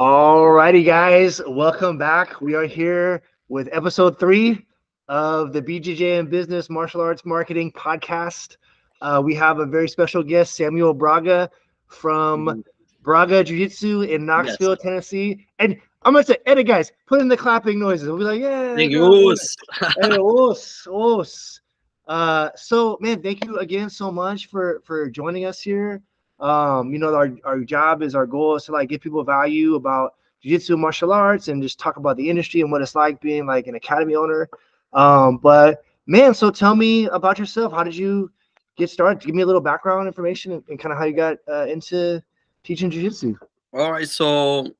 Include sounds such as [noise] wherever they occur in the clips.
Alrighty, guys, welcome back. We are here with episode three of the BJJ and Business Martial Arts Marketing Podcast. Uh, we have a very special guest, Samuel Braga from Braga Jiu Jitsu in Knoxville, yes. Tennessee. And I'm gonna say, Eddie, guys, put in the clapping noises. We'll be like, yeah. Thank you. os, os. Uh, so, man, thank you again so much for for joining us here. Um, you know, our, our job is our goal is to like give people value about jiu-jitsu martial arts and just talk about the industry and what it's like being like an academy owner. Um, but man, so tell me about yourself. How did you get started? Give me a little background information and, and kind of how you got uh, into teaching jiu-jitsu. All right. So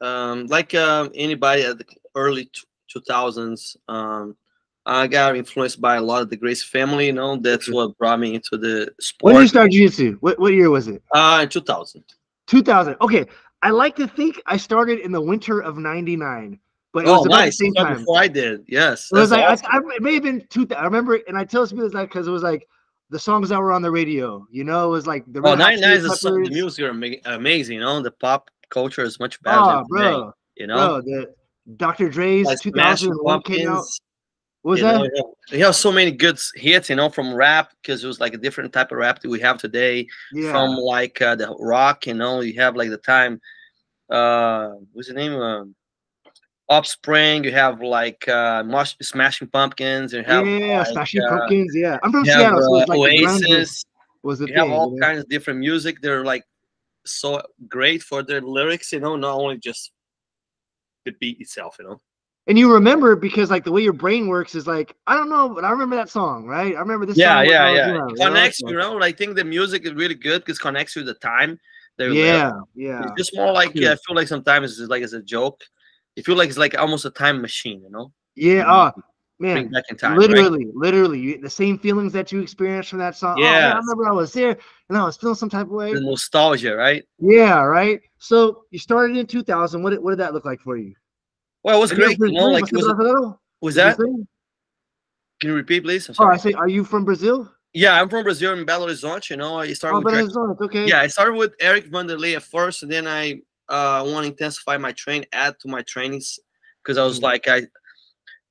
um, like uh, anybody at the early 2000s, um, I got influenced by a lot of the Gracie family. You know, that's what brought me into the sport. When did you start jiu-jitsu? What, what year was it? Uh, in 2000. 2000. Okay. I like to think I started in the winter of 99. But it oh, was nice. the same time. Before I did, yes. It was like awesome. I, I, it may have been two. I remember, and I tell people that because it was like the songs that were on the radio. You know, it was like the. Oh, 99 is a, the music are amazing. You know, the pop culture is much better. Oh, bro, today, you know, bro, the Dr. Dre's like 2001 came out. What was you that? Know, he has so many good hits, you know, from rap because it was like a different type of rap that we have today. Yeah. From like uh, the rock, you know, you have like the time. Uh, what's the name? Um, Offspring. You have like uh, Smashing Pumpkins. You have yeah, like, Smashing uh, Pumpkins. Yeah, I'm from Seattle. Have, so like Oasis. Was the you thing, have all you know? kinds of different music. They're like so great for their lyrics, you know, not only just the beat itself, you know and you remember because like the way your brain works is like I don't know, but I remember that song, right? I remember this. Yeah, yeah, yeah. Around, connects, you know. I think the music is really good because connects you the time. yeah, yeah. It's just more like yeah, I feel like sometimes it's like it's a joke. You feel like it's like almost a time machine, you know? Yeah. Oh, man. Back in time, literally, right? literally, the same feelings that you experienced from that song. Yeah. Oh, I remember I was there and I was feeling some type of way. The nostalgia, right? Yeah, right. So you started in 2000. What did, what did that look like for you? Well, it was great. You know, like was, was that? Can you repeat, please? Oh, I say, are you from Brazil? Yeah, I'm from Brazil in Belo Horizonte. You know, I started. Oh, with Belo Horizonte, okay. Yeah, I started with Eric Vanderlei at first, and then I uh, want to intensify my train, add to my trainings, because I was mm-hmm. like, I,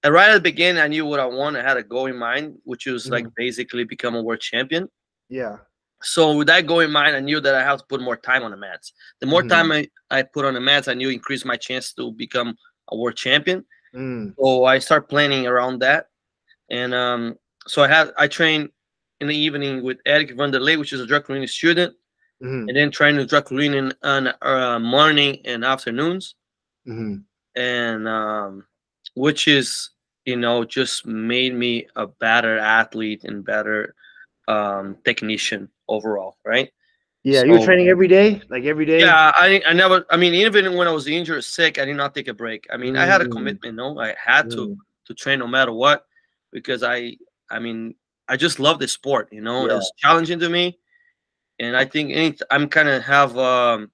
right at the beginning, I knew what I wanted. I had a goal in mind, which was mm-hmm. like basically become a world champion. Yeah. So with that goal in mind, I knew that I have to put more time on the mats. The more mm-hmm. time I, I put on the mats, I knew increased my chance to become a world champion. Mm. So I start planning around that, and um, so I had I train in the evening with Eric Vanderlei, which is a Draculino student, mm-hmm. and then train with Draculino on uh, morning and afternoons, mm-hmm. and um, which is you know just made me a better athlete and better um, technician overall, right? Yeah, so, you were training every day, like every day. Yeah, I I never. I mean, even when I was injured, sick, I did not take a break. I mean, mm. I had a mm. commitment. No, I had to mm. to train no matter what, because I I mean I just love the sport. You know, yeah. it was challenging to me, and I think any I'm kind of have um,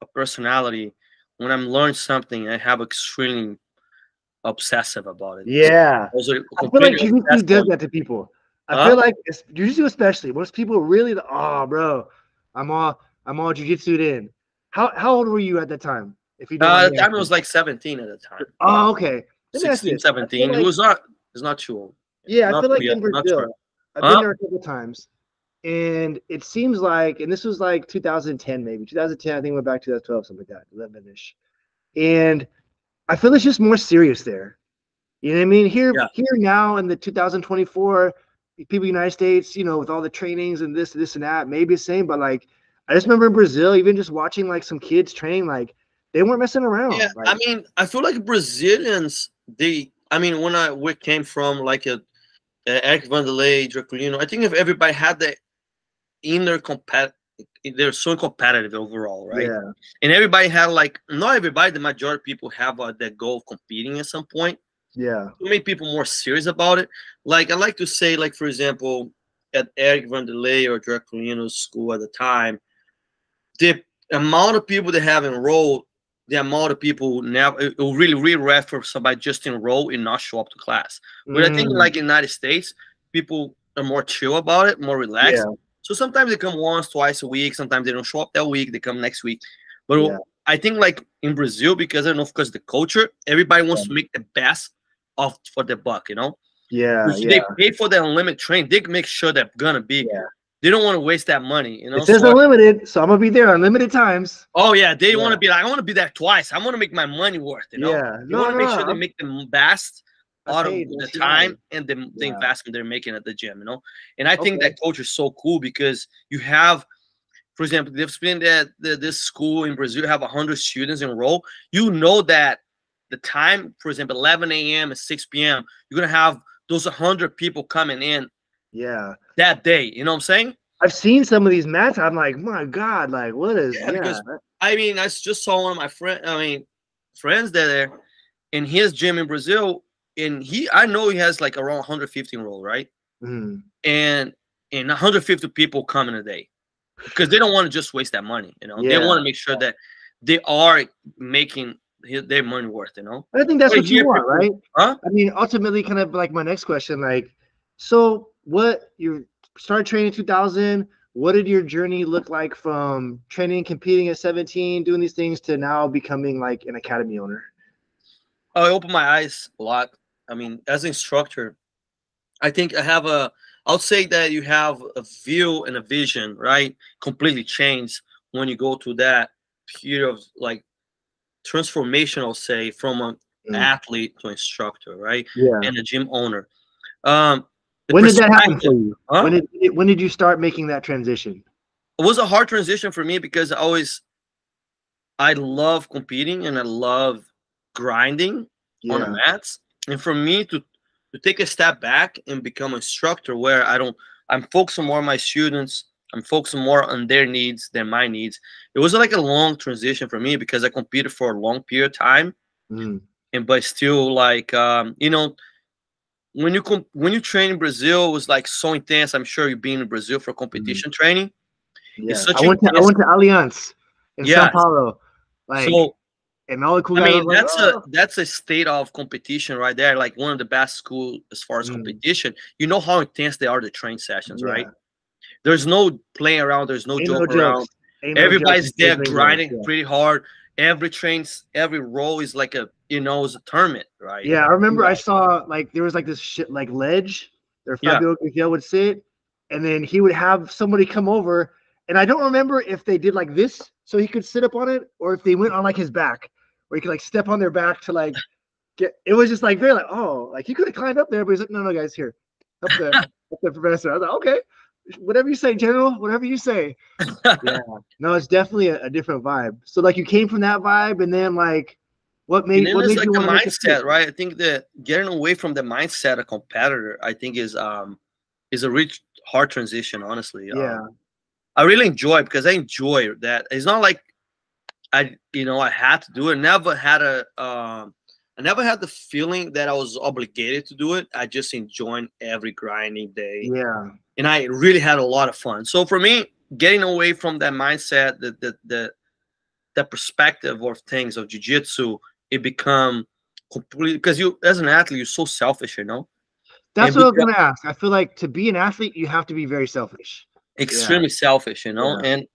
a personality. When I'm learning something, I have extremely obsessive about it. Yeah, so I feel like jiu does that to people. I huh? feel like jiu-jitsu especially. Most people really, oh, bro, I'm all I'm all jujitsu in. How how old were you at that time? If you uh, at the time it was like 17 at the time. Oh, okay. 16, 17. Like, it was not it's not too old. Yeah, I feel like in Brazil. I've been there a couple times. And it seems like, and this was like 2010, maybe 2010. I think we went back to 2012, something like that, 11 ish. And I feel it's just more serious there. You know what I mean? Here, yeah. here now in the 2024, people United States, you know, with all the trainings and this, this, and that, maybe the same, but like I just remember in Brazil, even just watching like some kids train, like they weren't messing around. Yeah, like, I mean, I feel like Brazilians, they, I mean, when I we came from like a, a Eric Vanderlei, Draculino, I think if everybody had the inner compet, they're so competitive overall, right? Yeah. And everybody had like, not everybody, the majority of people have uh, the goal of competing at some point. Yeah. To make people more serious about it. Like I like to say, like for example, at Eric Vanderlei or Draculino's school at the time, the amount of people that have enrolled, the amount of people who never it will really really for somebody just enroll and not show up to class. But mm. I think mm. like in United States, people are more chill about it, more relaxed. Yeah. So sometimes they come once, twice a week. Sometimes they don't show up that week. They come next week. But yeah. I think like in Brazil, because I don't know, because the culture, everybody wants yeah. to make the best of for the buck, you know. Yeah, yeah. They pay for the unlimited train. They make sure they're gonna be. Yeah. They don't want to waste that money, you know. It says so unlimited, so I'm gonna be there unlimited times. Oh yeah, they yeah. want to be like, I want to be there twice. I want to make my money worth, you know. Yeah, they no, want to no, make sure they make the best out of the time and the, the yeah. investment they're making at the gym, you know. And I think that culture is so cool because you have, for example, they've been at the, this school in Brazil have hundred students enroll. You know that the time, for example, 11 a.m. and 6 p.m., you're gonna have those 100 people coming in. Yeah. That day, you know what I'm saying? I've seen some of these mats. I'm like, my God, like what is? Yeah, yeah. Because, I mean, I just saw one of my friend. I mean, friends there in his gym in Brazil and he I know he has like around 150 roll, right? Mm. And and 150 people come in a day because they don't want to just waste that money. You know, yeah. they want to make sure that they are making their money worth. You know, I think that's what you want, right? Huh? I mean, ultimately, kind of like my next question, like, so what you started training 2000. What did your journey look like from training, competing at 17, doing these things to now becoming like an academy owner? Oh, I opened my eyes a lot. I mean, as an instructor, I think I have a, I'll say that you have a view and a vision, right? Completely changed when you go to that period of like transformation, I'll say, from an mm. athlete to instructor, right? Yeah. And a gym owner. Um, when did that happen for you? Huh? When did when did you start making that transition? It was a hard transition for me because I always I love competing and I love grinding yeah. on the mats and for me to to take a step back and become an instructor where I don't I'm focusing more on my students, I'm focusing more on their needs than my needs. It was like a long transition for me because I competed for a long period of time. Mm. And but still like um, you know, when you com- when you train in Brazil, it was like so intense. I'm sure you've been in Brazil for competition mm. training. Yeah, I went to I went to Alliance in yeah. Sao Paulo. Like so and all the cool I mean, that's like, oh. a that's a state of competition right there. Like one of the best school as far as mm. competition. You know how intense they are the train sessions, yeah. right? There's no playing around. There's no Ain't joke no around. Ain't Everybody's no there grinding yeah. pretty hard. Every train's every row is like a you know is a tournament, right? Yeah, I remember yeah. I saw like there was like this shit like ledge. There Fabio yeah. would sit, and then he would have somebody come over, and I don't remember if they did like this so he could sit up on it, or if they went on like his back where you could like step on their back to like get. It was just like very like oh like he could have climbed up there, but he's like no no guys here up there [laughs] up there professor. I was like okay whatever you say general whatever you say [laughs] yeah no it's definitely a, a, different vibe so like you came from that vibe and then like what made what made like you the mindset right i think that getting away from the mindset of competitor i think is um is a rich hard transition honestly yeah um, i really enjoy because i enjoy that it's not like I you know I had to do it. Never had a um, I never had the feeling that I was obligated to do it. I just enjoyed every grinding day. Yeah. And I really had a lot of fun. So for me, getting away from that mindset, the the the, the perspective of things of jiu-jitsu, it become completely because you as an athlete, you're so selfish, you know. That's and what I was gonna ask. I feel like to be an athlete, you have to be very selfish. Extremely yeah. selfish, you know, yeah. and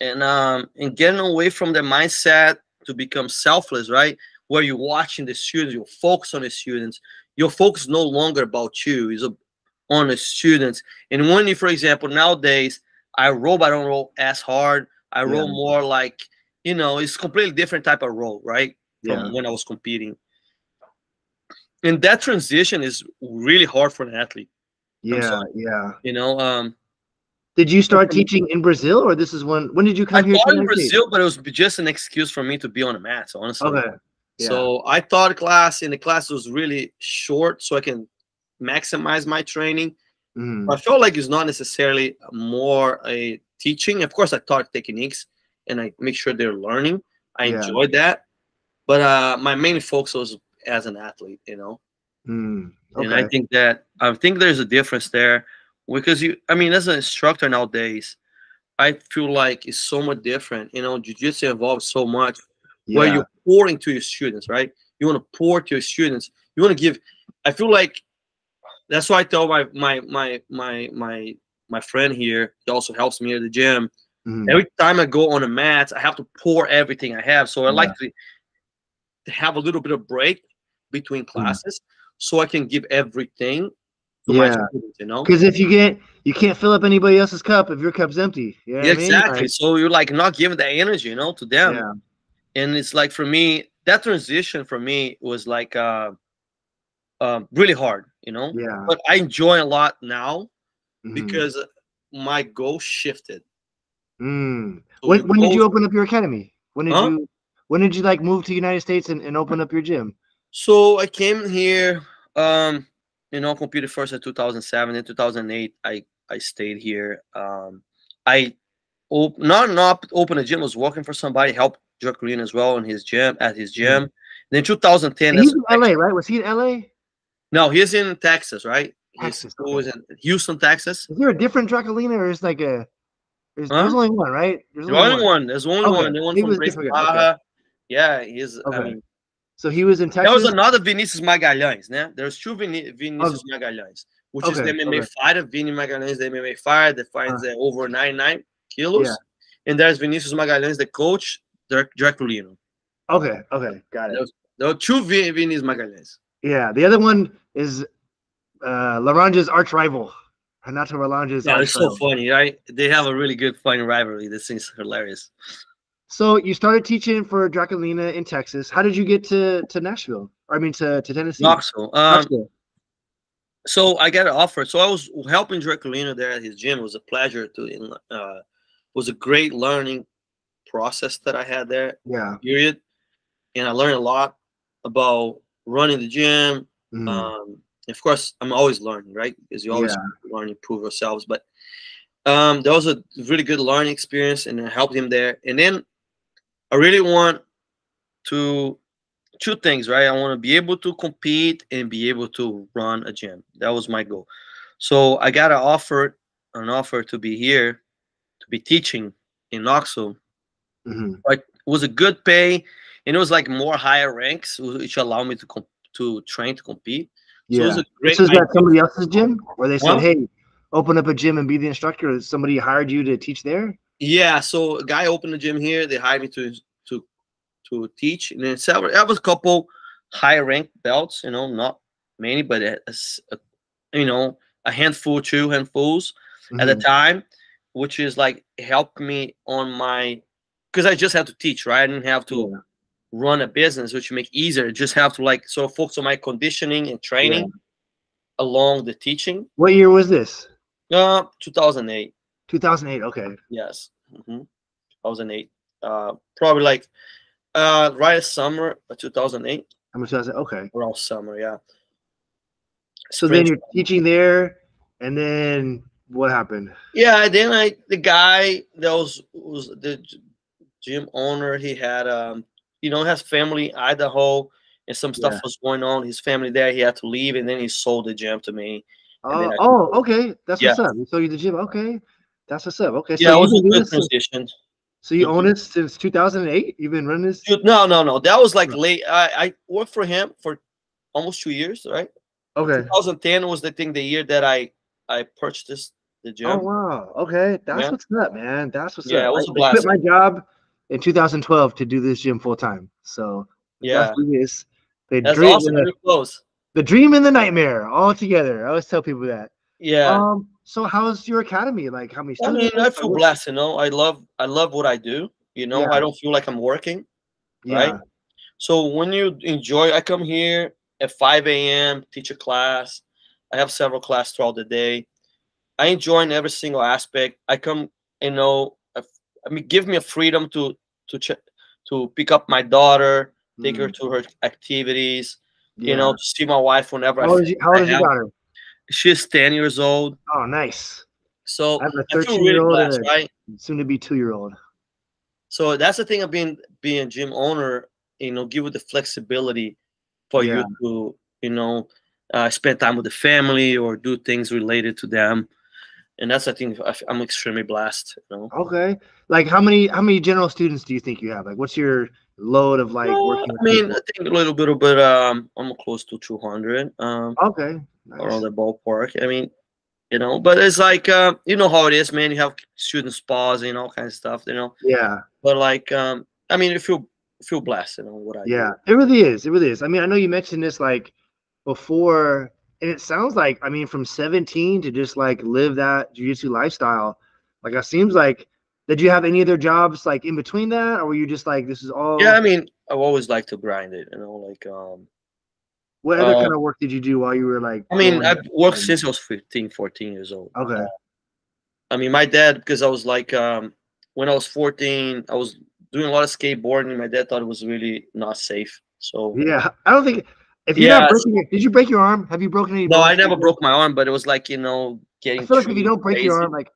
and um and getting away from the mindset to become selfless, right? Where you're watching the students, you focus on the students. Your focus no longer about you; is on the students. And when you, for example, nowadays I roll, but I don't roll as hard. I roll yeah. more like you know, it's completely different type of roll, right? From yeah. when I was competing. And that transition is really hard for an athlete. Yeah, yeah. You know, um, did you start teaching in Brazil, or this is when? When did you come I here? I taught in Brazil, but it was just an excuse for me to be on the mats, honestly. Okay. Yeah. So I taught a class, and the class was really short, so I can maximize my training. Mm. I felt like it's not necessarily more a teaching. Of course, I taught techniques, and I make sure they're learning. I yeah. enjoyed that, but uh, my main focus was as an athlete, you know. Mm. Okay. And I think that I think there's a difference there because you i mean as an instructor nowadays i feel like it's so much different you know jiu-jitsu involves so much yeah. where you're pouring to your students right you want to pour to your students you want to give i feel like that's why i tell my my my my my my friend here he also helps me at the gym Mm-hmm. Every time I go on the mats, I have to pour everything I have. So I yeah. like to, to have a little bit of break between mm-hmm. classes mm-hmm. so I can give everything yeah. Students, you know? Because if you get you can't fill up anybody else's cup if your cup's empty. You know yeah, exactly. I mean? like, so you're like not giving that energy, you know, to them. Yeah. And it's like for me, that transition for me was like uh, uh really hard, you know. Yeah. But I enjoy a lot now mm-hmm. because my goal shifted. Mm. So when when did you open up your academy? When did huh? you when did you like move to the United States and, and open up your gym? So I came here, um, you know, competed first in 2007. In 2008, I I stayed here. Um, I op- not not open a gym. I was working for somebody, helped Jack Green as well in his gym at his gym. Mm. Then 2010, he's in LA, right? Was he in LA? No, he's in Texas, right? Texas. He was in Houston, Texas. Is there a different Draculino or is like a? There's, huh? there's, only one, right? There's, there's only, one. one. There's only okay. one. The one he from Gracie Barra. Okay. Yeah, he's. Okay. I mean, so he was in Texas. There was another Vinicius Magalhães, né? There's two Vin- Vinicius okay. Magalhães, which okay. is the MMA okay. fighter. Vinny Magalhães, the MMA fighter that fights uh, over 99 kilos. Yeah. And there's Vinicius Magalhães, the coach, Draculino. Okay, okay, got it. There, are two Vin- Vinicius Magalhães. Yeah, the other one is uh Laranja's arch rival. Renato Laranja's Yeah, it's so funny, right? They have a really good fun rivalry. This is hilarious. So you started teaching for Draculino in Texas. How did you get to to Nashville? Or, I mean to, to Tennessee? Knoxville. Um, Knoxville. So I got an offer. So I was helping Draculino there at his gym. It was a pleasure to. Uh, was a great learning process that I had there. Yeah. Period. And I learned a lot about running the gym. Mm. Um, of course, I'm always learning, right? Because you always yeah. learn, improve ourselves. But um, that was a really good learning experience, and I helped him there. And then I really want to two things, right? I want to be able to compete and be able to run a gym. That was my goal. So I got an offer, an offer to be here, to be teaching in Knoxville. Mm-hmm. But it was a good pay, and it was like more higher ranks, which allowed me to comp- to train to compete. Yeah. So it was a great. So is that somebody else's gym, where they said, well, "Hey, open up a gym and be the instructor"? Somebody hired you to teach there. Yeah, so a guy opened a gym here. They hired me to to to teach, and then several. I was a couple high rank belts, you know, not many, but a, a, you know, a handful, two handfuls mm-hmm. at the time, which is like helped me on my because I just had to teach, right? I didn't have to. Run a business, which make easier. Just have to like sort of focus on my conditioning and training yeah. along the teaching. What year was this? Uh, 2008. 2008. Okay. Yes. Mm-hmm. 2008. Uh, probably like uh right summer of 2008. How much was it? Okay. Around summer, yeah. So Spring. then you're teaching there, and then what happened? Yeah, then I the guy that was was the gym owner. He had um, you know, has family Idaho, and some stuff yeah. was going on. His family there. He had to leave, and then he sold the gym to me. Oh, oh, okay. That's yeah. what's up. He sold you the gym. Okay. That's what's up. Okay. So yeah, it was a good transition. Since, so you own mm-hmm. it since 2008? You've been running this? No, no, no. That was like late. I, I worked for him for almost two years, right? Okay. 2010 was the thing, the year that I I purchased the oh, gym. Oh wow. Okay, that's yeah. what's up, man. That's what's yeah, up. It was I, a blast. I quit my job in 2012 to do this gym full time. So yeah, that's, the that's dream awesome. The, close. The dream and the nightmare all together. I always tell people that. Yeah. Um, so how's your academy? Like how many I mean, I feel blessed, you know. I love I love what I do. You know, yeah. I don't feel like I'm working. Yeah. Right. So when you enjoy, I come here at 5 a.m., teach a class. I have several classes throughout the day. I enjoy in every single aspect. I come, you know, I mean, give me a freedom to to ch- to pick up my daughter, take mm. her to her activities. Yeah. You know, to see my wife whenever. How old is, you, how old is your daughter? She's 10 years old. Oh, nice. So I have a 13 year old, blessed, right? Soon to be two year old. So that's the thing of being being a gym owner. You know, give you the flexibility for yeah. you to you know uh, spend time with the family or do things related to them. And that's I think I'm extremely blessed. You know? Okay. Like how many how many general students do you think you have? Like what's your load of like working? I mean, people? I think a little bit, but um, I'm close to 200. Um, okay nice. around the ballpark. I mean, you know. But it's like uh, you know how it is, man. You have spas and all kinds of stuff, you know. Yeah. But like, um, I mean, you feel feel blessed, you know what I. Yeah, do. it really is. It really is. I mean, I know you mentioned this like before, and it sounds like I mean, from 17 to just like live that jiu-jitsu lifestyle, like it seems like. Did you have any other jobs like in between that, or were you just like this is all? Yeah, I mean, I've always liked to grind it, you know, like um what other uh, kind of work did you do while you were like? I mean, I've worked since I was 15, 14 years old. Okay. Uh, I mean, my dad, because I was like, um, when I was 14, I was doing a lot of skateboarding. My dad thought it was really not safe. So yeah, I don't think if you're yeah, not breaking it, did you break your arm? Have you broken any? No, I never broke my arm, but it was like you know getting. I feel like if you don't break crazy. your arm, like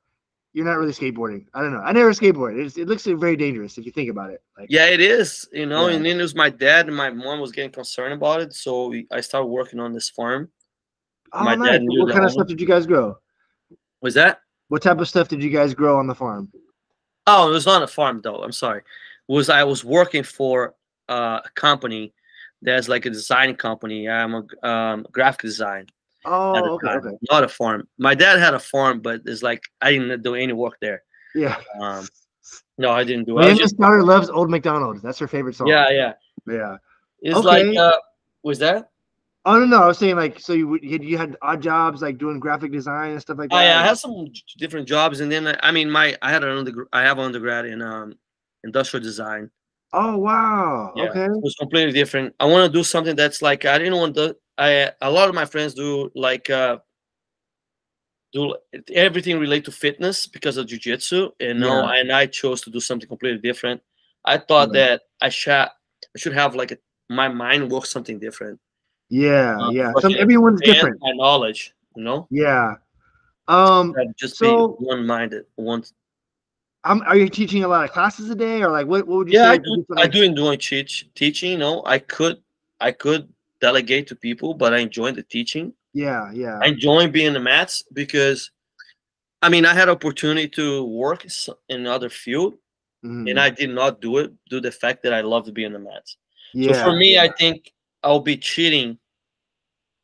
you're not really skateboarding. I don't know. I never skateboarded. It's, it looks very dangerous if you think about it. Like, yeah, it is. You know, yeah. and then it was my dad and my mom was getting concerned about it, so I started working on this farm. Oh, my nice. dad what kind of stuff did you guys grow? Was that? What type of stuff did you guys grow on the farm? Oh, it was not a farm though. I'm sorry. It was I was working for uh, a company that's like a design company. I'm a um, graphic design. Oh, okay, okay. Not a farm. My dad had a farm, but it's like I didn't do any work there. Yeah. Um, no, I didn't do it. Just... daughter loves Old McDonald. That's her favorite song. Yeah, yeah, yeah. It's okay. like, uh, was that? Oh no, no, I was saying like, so you you had odd jobs like doing graphic design and stuff like that. Oh, yeah, I had some different jobs, and then I mean, my I had an under I have an undergrad in um industrial design. Oh wow! Yeah, okay, it was completely different. I want to do something that's like I didn't want to I a lot of my friends do like uh, do everything relate to fitness because of jujitsu, and yeah. no, and I chose to do something completely different. I thought yeah. that I should I should have like a, my mind work something different. Yeah, uh, yeah. Some everyone's different. My knowledge, you know. Yeah. Um. Just so, be one-minded. One. Um, are you teaching a lot of classes a day, or like what? What would you yeah, say? I do. I do enjoy teach teaching. You know, I could, I could delegate to people, but I enjoy the teaching. Yeah, yeah. I enjoy being in the mats because, I mean, I had opportunity to work in another field, mm. and I did not do it due to the fact that I love to be in the mats. Yeah, so for me, yeah. I think I'll be cheating,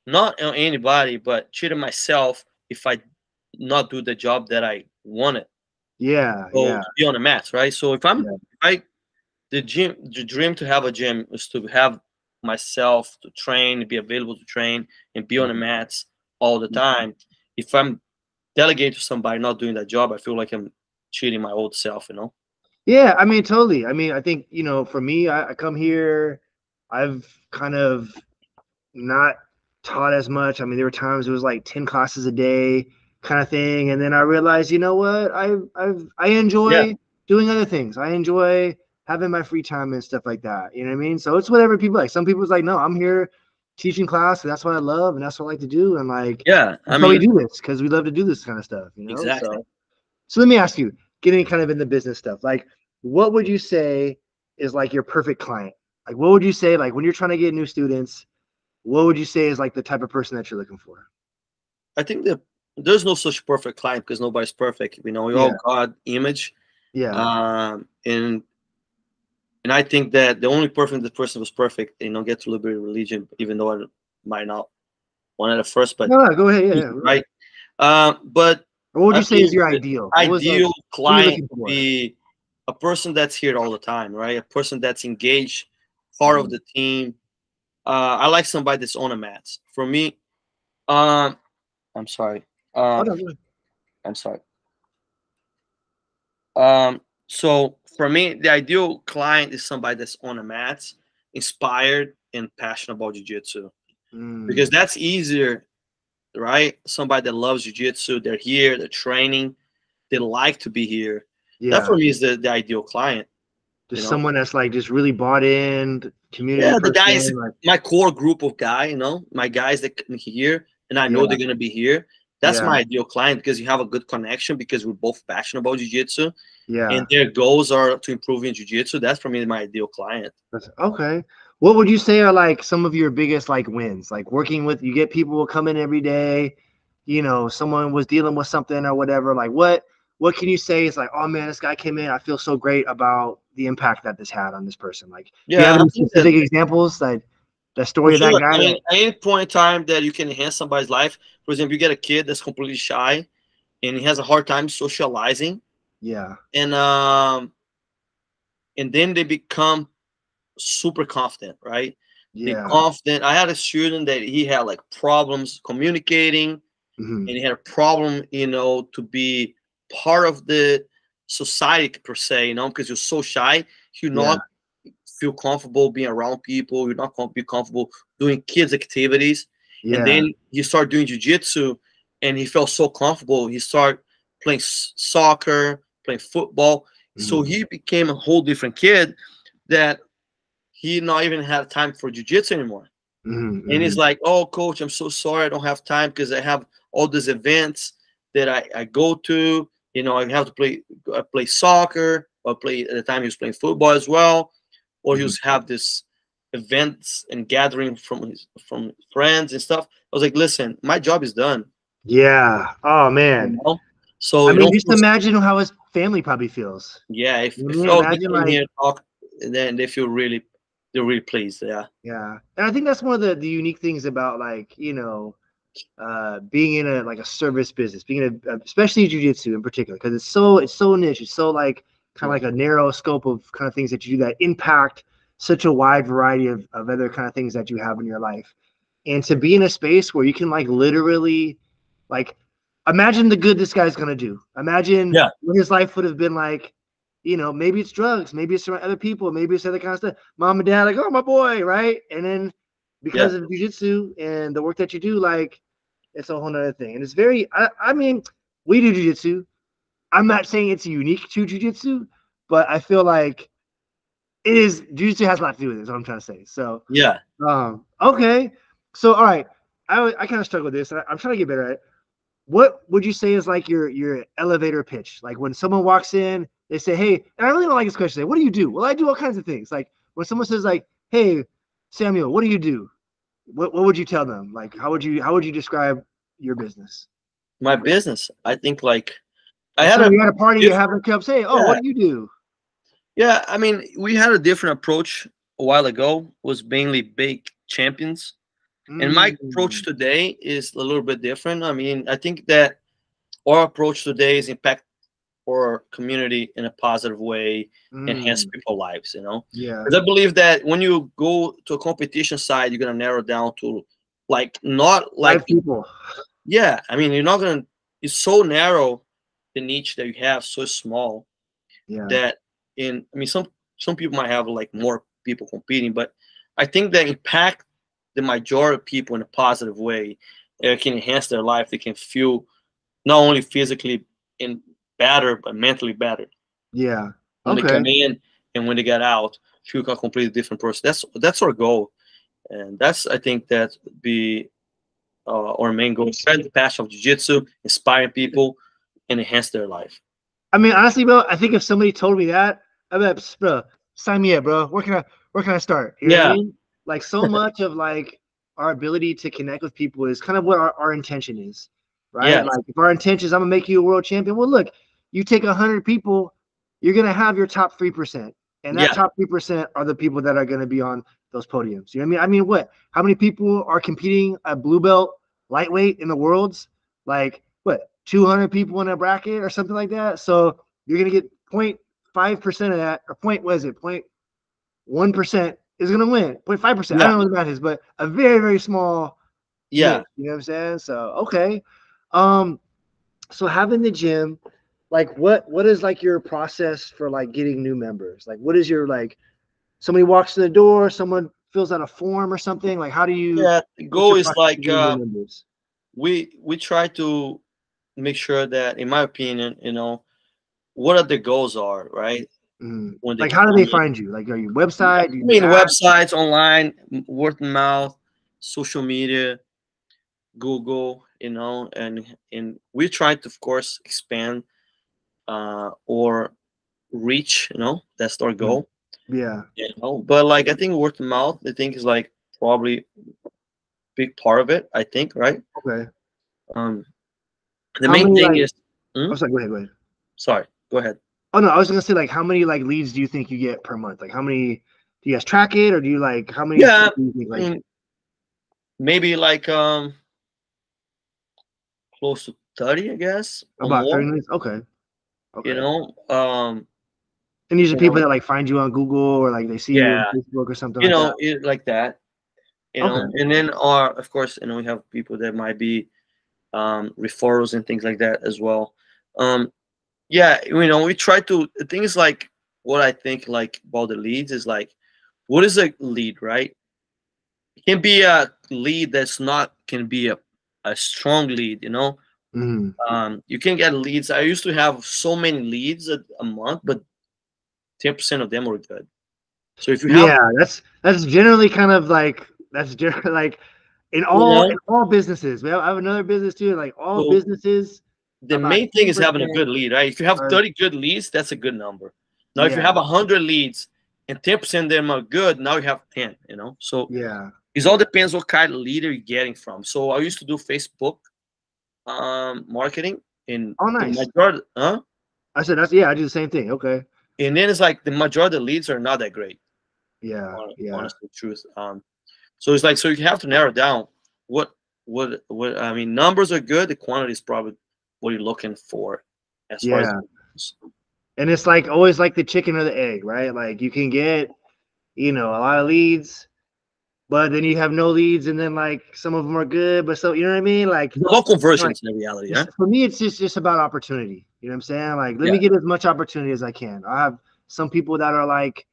not on anybody, but cheating myself if I not do the job that I wanted. Yeah, so yeah. be on the mats, right? So if I'm, yeah. I, the gym, the dream to have a gym is to have myself to train, be available to train, and be on the mm-hmm. mats all the mm-hmm. time. If I'm delegating to somebody not doing that job, I feel like I'm cheating my old self, you know? Yeah, I mean, totally. I mean, I think, you know, for me, I, I come here, I've kind of not taught as much. I mean, there were times it was like 10 classes a day kind of thing. And then I realized, you know what? I I've I enjoy yeah. doing other things. I enjoy having my free time and stuff like that. You know what I mean? So it's whatever people like. Some people's like, no, I'm here teaching class, and that's what I love, and that's what I like to do. And like, yeah, I mean, we do this because we love to do this kind of stuff. You know, exactly. So, so let me ask you, getting kind of in the business stuff, like, what would you say is like your perfect client? Like, what would you say, like, when you're trying to get new students? What would you say is like the type of person that you're looking for? I think that there's no such perfect client because nobody's perfect. You know, we yeah. all God image. Yeah. Um, and and I think that the only person the person was perfect, you know, get to liberate religion, even though I might not want it at first, but no, no go ahead, yeah, right. Uh, but what would you I say is your ideal? Ideal client would be a person that's here all the time, right? A person that's engaged, part mm-hmm. of the team. Uh, I like somebody that's on a mats. For me, um, I'm sorry. Um, I'm sorry. Um, so for me, the ideal client is somebody that's on the mats, inspired and passionate about jiu-jitsu. Mm. Because that's easier, right? Somebody that loves jiu-jitsu, they're here, they're training, they like to be here. Yeah. That for me is the, the ideal client. Just you know? someone that's like just really bought in, community. Yeah, the guys, like... my core group of guy, you know, my guys that can here, and I know yeah. they're gonna be here. That's yeah. my ideal client because you have a good connection because we're both passionate about jiu-jitsu. Yeah. And their goals are to improve in jiu-jitsu. That's for me my ideal client. okay. What would you say are like some of your biggest like wins? Like working with you get people will come in every day, you know, someone was dealing with something or whatever. Like what what can you say is like, oh man, this guy came in. I feel so great about the impact that this had on this person. Like, yeah, do you have any specific examples like the story of that guy. At any point in time that you can enhance somebody's life, for example, you get a kid that's completely shy and he has a hard time socializing. Yeah. And um and then they become super confident, right? Yeah. Be confident. I had a student that he had like problems communicating mm-hmm. and he had a problem, you know, to be part of the society per se, you know, because you're so shy, you not yeah. feel comfortable being around people, you're not be comfortable doing kids activities. Yeah. And then he started doing jujitsu and he felt so comfortable. He started playing soccer, playing football. Mm-hmm. So he became a whole different kid that he not even had time for jujitsu anymore. Mm-hmm. And he's mm-hmm. like, "Oh, coach, I'm so sorry, I don't have time because I have all these events that I, I go to. You know, I have to play I play soccer or play at the time he was playing football as well, or mm-hmm. he was have this events and gathering from his from friends and stuff. I was like, listen, my job is done. Yeah. Oh man. You know? So I mean, just imagine how his family probably feels. Yeah. If, if imagine like, here talk, then they feel really they're really pleased. Yeah. Yeah, and I think that's one of the, the unique things about like you know, uh, being in a like a service business, being in a, especially jujitsu in particular, because it's so it's so niche, it's so like kind of like a narrow scope of kind of things that you do that impact such a wide variety of, of other kind of things that you have in your life, and to be in a space where you can like literally, like, imagine the good this guy's gonna do. Imagine yeah. what his life would have been like you know, maybe it's drugs, maybe it's other people, maybe it's other kind of stuff. Mom and dad, like, oh my boy, right? And then because yeah. of jujitsu and the work that you do, like, it's a whole other thing. And it's very, I, I mean, we do jujitsu. I'm not saying it's unique to jujitsu, but I feel like it is. Jujitsu has a lot to do with it. Is what I'm trying to say. So yeah. Um. Okay. So all right, I I kind of struggle with this. I'm trying to get better at it. What would you say is like your your elevator pitch? Like when someone walks in, they say, "Hey," and I really don't like this question. What do you do? Well, I do all kinds of things. Like when someone says, "Like, hey, Samuel, what do you do?" What what would you tell them? Like, how would you how would you describe your business? My business, I think, like I had so a, you had a party, you have a cup. Say, "Oh, yeah. what do you do?" Yeah, I mean, we had a different approach a while ago. Was mainly big champions, mm. and my approach mm. today is a little bit different. I mean, I think that our approach today is impact or community in a positive way, mm. enhance people's lives, you know? Yeah. I believe that when you go to a competition side, you're gonna narrow down to like not like people. Yeah. I mean, you're not gonna it's so narrow the niche that you have, so small yeah. that in I mean some some people might have like more people competing, but I think that impact the majority of people in a positive way. It can enhance their life. They can feel not only physically in better, but mentally better. Yeah. When okay. they come in and when they get out, feel a completely different person. That's that's our goal, and that's I think that be uh, our main goal: spread the passion of jiu-jitsu, inspiring people, and enhance their life. I mean, honestly, bro, I think if somebody told me that, I'd be like, bro, sign me up, bro. Where can I where can I start? You yeah. I mean? Like so [laughs] much of like our ability to connect with people is kind of what our, our intention is. Right. Yeah. Like if our intention is I'm gonna make you a world champion. Well, look, you take 100 people, you're going to have your top 3%. And that yeah. top 3% are the people that are going to be on those podiums. You know what I mean? I mean, what? How many people are competing at blue belt lightweight in the worlds? Like, what? 200 people in a bracket or something like that. So you're going to get 0.5% of that, or point, was it? one is going to win. 0.5%. Yeah. I don't know what the math is, but a very, very small. Yeah. you know what I'm saying? So, okay. Um, so having the gym, like what what is like your process for like getting new members like what is your like somebody walks to the door someone fills out a form or something like how do you yeah the goal is like uh, we we try to make sure that in my opinion you know what are the goals are right mm. like how do they in. find you like are you website i mean websites online word of mouth social media google you know and and we try to of course expand uh, or reach. You know, that's our mm. goal. Yeah. You know, but like I think word of mouth, I think is like probably big part of it. I think, right? Okay. Um, the how main thing like, is. Hmm? Oh, sorry. Go ahead. Go ahead. Sorry. Go ahead. Oh no, I was gonna say like how many like leads do you think you get per month? Like how many do you guys track it or do you like how many? Yeah, think, like, I mean, maybe like um close to 30, I guess. About 30 minutes? Okay. okay. You know, um and these are people know, that like find you on Google or like they see yeah, you on Facebook or something. You like know, that. It, like that. You okay. know, and then our of course, you know, we have people that might be um referrals and things like that as well. Um yeah, you know, we try to things like what I think like about the leads is like what is a lead, right? It can be a lead that's not can be a, a strong lead, you know. Mm. Um, you can get leads. I used to have so many leads a, a month, but 10% of them were good. So if you have, yeah, that's that's generally kind of like that's generally [laughs] like in all yeah. in all businesses. We have, I have another business too. Like all so businesses. The main thing is having a good lead, right? If you have 30 good leads, that's a good number. Now, yeah. if you have 100 leads and 10% of them are good, now you have 10, you know? So yeah, it all depends what kind of leader you're getting from. So I used to do Facebook um, marketing in oh nice. Majority, huh? I said that's yeah, I do the same thing. Okay. And then it's like the majority of the leads are not that great. Yeah. yeah. Honestly, truth. Um, so it's like so you have to narrow down what what what I mean. Numbers are good. The quantity is probably what you're looking for. As yeah. far as and it's like always like the chicken or the egg, right? Like you can get, you know, a lot of leads, but then you have no leads, and then like some of them are good, but so you know what I mean? Like the local versions like, in reality, yeah. For me, it's just just about opportunity. You know what I'm saying? Like, let yeah. me get as much opportunity as I can. I have some people that are like,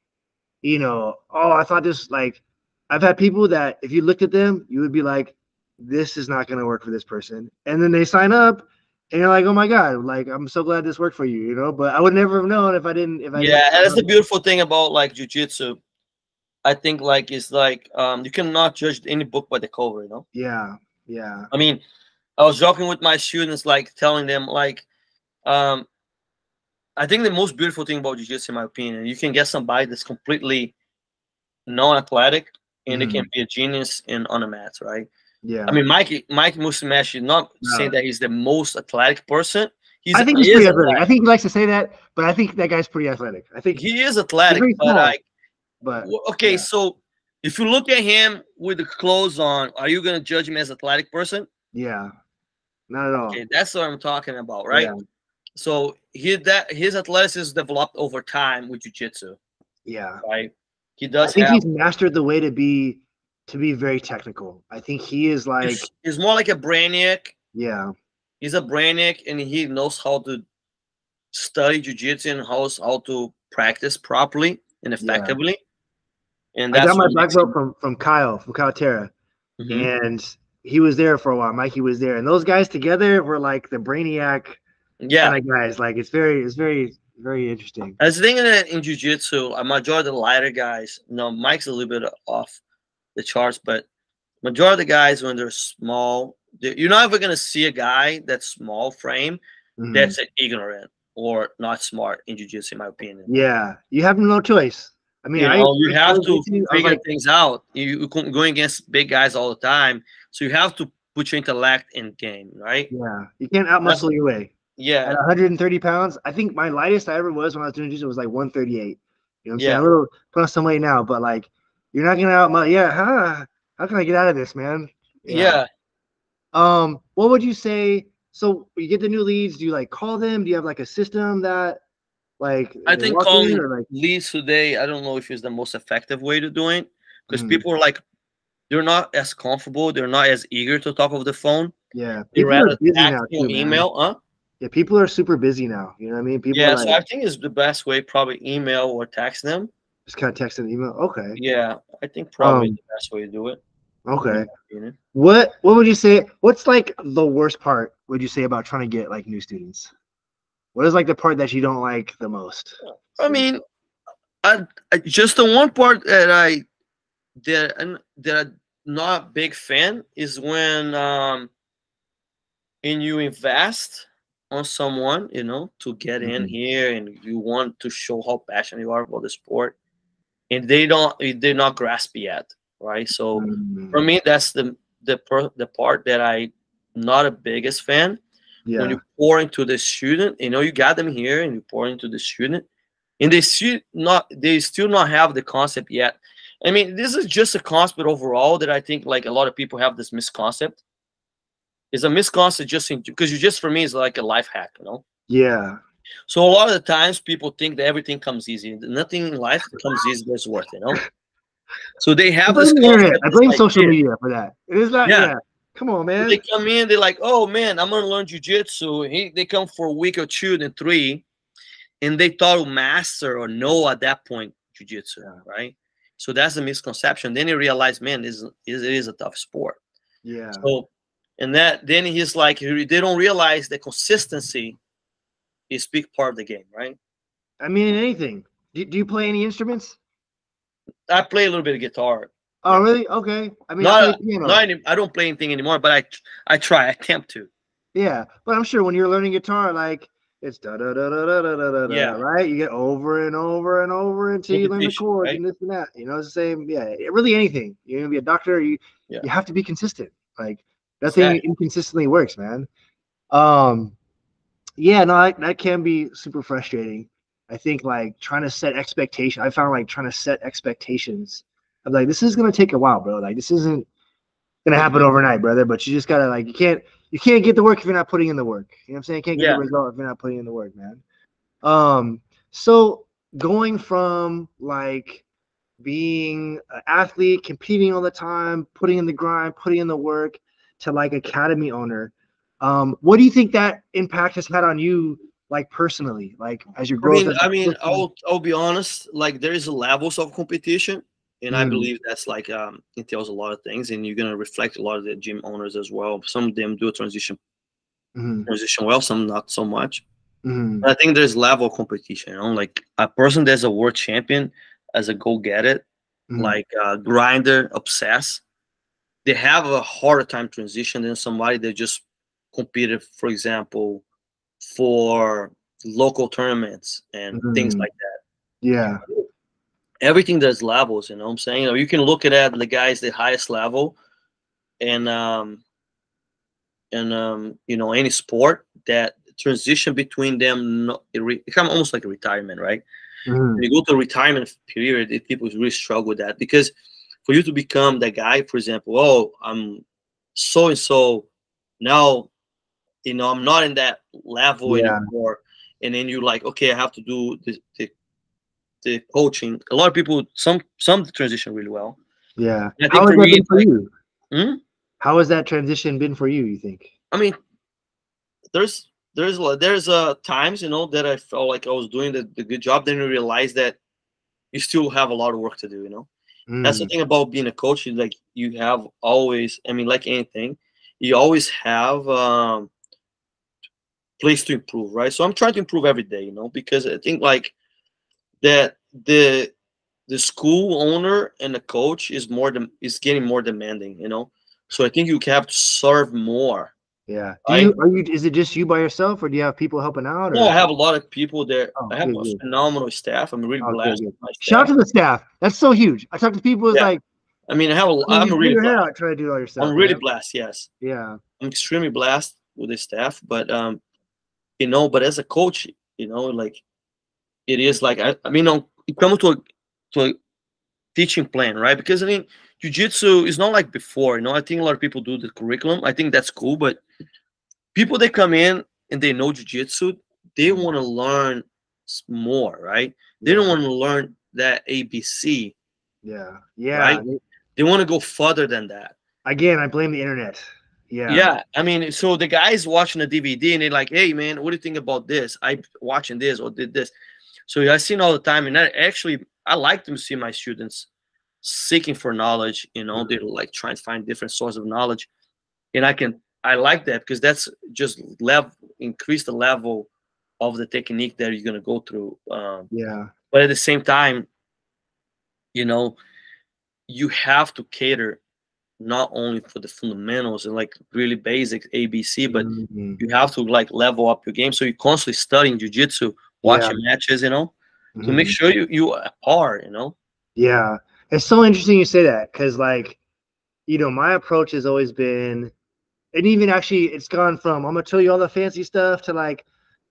you know, oh, I thought this like I've had people that if you looked at them, you would be like, this is not gonna work for this person. And then they sign up and you're like, oh my god, like I'm so glad this worked for you, you know. But I would never have known if I didn't. If I yeah, that's the beautiful thing about like jujitsu. I think like it's like um you cannot judge any book by the cover, you know. Yeah, yeah. I mean, I was joking with my students, like telling them like, um, I think the most beautiful thing about jiu-jitsu, in my opinion, you can get somebody that's completely non-athletic and mm. they can be a genius in on a mat, right? Yeah. I mean, Mike Mike Musumeci, not no. saying that he's the most athletic person. He's, I think he's he pretty athletic. athletic. I think he likes to say that, but I think that guy's pretty athletic. I think he is athletic, but like but okay, yeah. so if you look at him with the clothes on, are you gonna judge him as athletic person? Yeah, not at all. Okay, that's what I'm talking about, right? Yeah. So he that his athleticism developed over time with jujitsu. Yeah, right. He does. I think have, he's mastered the way to be to be very technical. I think he is like he's, he's more like a brainiac. Yeah, he's a brainiac, and he knows how to study jujitsu and how how to practice properly and effectively. And I got my black belt from from Caio from Caio Terra, mm-hmm. and he was there for a while. Mikey was there, and those guys together were like the brainiac, yeah, kind of guys. Like it's very, it's very, very interesting. I was thinking that in jiu-jitsu, a majority of the lighter guys. You no, know, Mike's a little bit off the charts, but majority of the guys when they're small, they're, you're not ever gonna see a guy that's small frame mm-hmm. that's ignorant or not smart in jiu-jitsu, in my opinion. Yeah, you have no choice. I mean, you, know, you have to figure like, things out. You, are going against big guys all the time, so you have to put your intellect in game, right? Yeah, you can't outmuscle your way. Yeah, at 130 pounds, I think my lightest I ever was when I was doing jiu-jitsu was like 138. You know what I'm yeah. saying? A little put on some weight now, but like you're not gonna out. My yeah, how how can I get out of this, man? Yeah. yeah. Um, what would you say? So you get the new leads. Do you like call them? Do you have like a system that like I think calling like... leads today, I don't know if it's the most effective way to do it because mm. people are like they're not as comfortable, they're not as eager to talk over the phone. Yeah, they rather text too, email, man. huh? Yeah, people are super busy now. You know what I mean? People yeah, like, so I think it's the best way, probably email or text them. Just kind of text and email. Okay. Yeah, I think probably um, the best way to do it. Okay. What What would you say? What's like the worst part? Would you say about trying to get like new students? What is like the part that you don't like the most? I mean, I, I just the one part that I that that I'm not a big fan is when um and you invest on someone, you know, to get mm-hmm. in here and you want to show how passionate you are about the sport, and they don't they're not grasp yet, right? So mm-hmm. for me, that's the the per, the part that I not a biggest fan yeah. when you pour into the student you know you got them here and you pour into the student and they still not they still not have the concept yet I mean, this is just a concept overall that I think like a lot of people have this misconcept. It's a misconcept just because you just for me is like a life hack, you know. Yeah. So a lot of the times people think that everything comes easy. Nothing in life comes easy that's worth it, you know. So they have this. I blame like, social media for that. It is not. Yeah. yeah. Come on, man. They come in, they're like, "Oh man, I'm gonna learn jujitsu." He, they come for a week or two, then three, and they thought master or know at that point jujitsu, yeah. right? So that's a misconception. Then he realized, man, this is it is a tough sport. Yeah. So, and that then he's like, they don't realize the consistency is big part of the game, right? I mean, anything. Do, do you play any instruments? I play a little bit of guitar. Oh, really? Okay. I mean, not, I, not any, I don't play anything anymore, but I I try. I attempt to. Yeah, but I'm sure when you're learning guitar, like it's da da da da da da da da yeah. right? You get over and over and over until you learn the chords right? and this and that. You know, it's the same. Yeah, really anything. You're gonna be a doctor. You yeah. you have to be consistent. Like that's exactly. inconsistently works, man. Um, yeah, no, that, that can be super frustrating. I think like trying to set expectation. I found like trying to set expectations. I'm like, this is gonna take a while, bro. Like this isn't gonna happen overnight, brother. But you just gotta like you can't you can't get the work if you're not putting in the work. You know what I'm saying? You can't get yeah. the result if you're not putting in the work, man. Um, so going from like being an athlete, competing all the time, putting in the grind, putting in the work, to like academy owner, um, what do you think that impact has had on you, like personally, like as your growth? I mean, I mean, I'll I'll be honest. Like there is levels of competition, and mm. I believe that's like um, entails a lot of things, and you're gonna reflect a lot of the gym owners as well. Some of them do a transition mm. transition well, some not so much. Mm. I think there's level competition. You know, like a person that's a world champion as a go get it, mm-hmm. like a grinder, obsess. They have a harder time transition than somebody that just competed, for example, for local tournaments and mm. things like that. Yeah everything there's levels you know what i'm saying you, know, you can look at that the guys the highest level and um and um you know any sport that transition between them it re- become almost like a retirement right mm. when you go to retirement period it, people really struggle with that because for you to become that guy for example oh i'm so and so now you know i'm not in that level yeah. anymore and then you're like okay i have to do the, the the coaching. A lot of people, some some transition really well. Yeah. How has that been for you? Hmm? How has that transition been for you? You think? I mean, there's there's there's uh times you know that I felt like I was doing the, the good job. Then you realize that you still have a lot of work to do. You know, mm. that's the hmm. thing about being a coach. Is like you have always. I mean, like anything, you always have um place to improve, right? So I'm trying to improve every day. You know, because I think like that the the school owner and the coach is more de- is getting more demanding you know so i think you have to serve more yeah do you, are you is it just you by yourself or do you have people helping out or? no i have a lot of people there oh, i have good, a good. phenomenal staff i'm really oh, blessed good, shout out to the staff that's so huge i talk to people yeah. like i mean i have a i'm really blessed. try to do all yourself i'm really man. blessed yes yeah i'm extremely blessed with the staff but um you know but as a coach you know like it is like I, I mean, you come to a to a teaching plan, right? Because I mean, jujitsu is not like before. You know, I think a lot of people do the curriculum. I think that's cool, but people that come in and they know jujitsu, they mm-hmm. want to learn more, right? They don't want to learn that ABC. Yeah, yeah. Right? They want to go further than that. Again, I blame the internet. Yeah. Yeah. I mean, so the guys watching the DVD and they're like, hey man, what do you think about this? I watching this or did this. So I seen all the time, and I actually I like to see my students seeking for knowledge. You know, they're like trying to find different sources of knowledge, and I can I like that because that's just level increase the level of the technique that you're gonna go through. Um, yeah. But at the same time, you know, you have to cater not only for the fundamentals and like really basic ABC, but mm-hmm. you have to like level up your game. So you're constantly studying jujitsu watching yeah. matches, you know, mm-hmm. to make sure you you are, you know. Yeah, it's so interesting you say that because, like, you know, my approach has always been, and even actually, it's gone from I'm gonna tell you all the fancy stuff to like,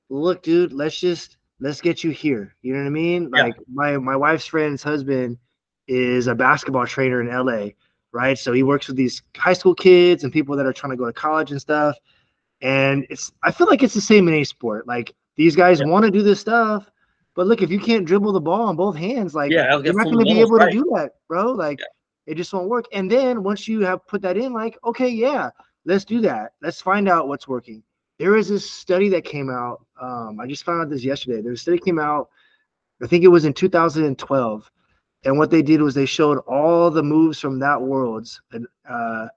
look, dude, let's just let's get you here. You know what I mean? Yeah. Like my my wife's friend's husband is a basketball trainer in LA, right? So he works with these high school kids and people that are trying to go to college and stuff. And it's I feel like it's the same in a sport. Like these guys yeah. want to do this stuff, but look, if you can't dribble the ball on both hands, like yeah, you're not going to be able right. to do that, bro. Like yeah. it just won't work. And then once you have put that in, like, okay, yeah, let's do that. Let's find out what's working. There is this study that came out. Um, I just found out this yesterday. There's a study came out, I think it was in 2012. And what they did was they showed all the moves from that world's and uh,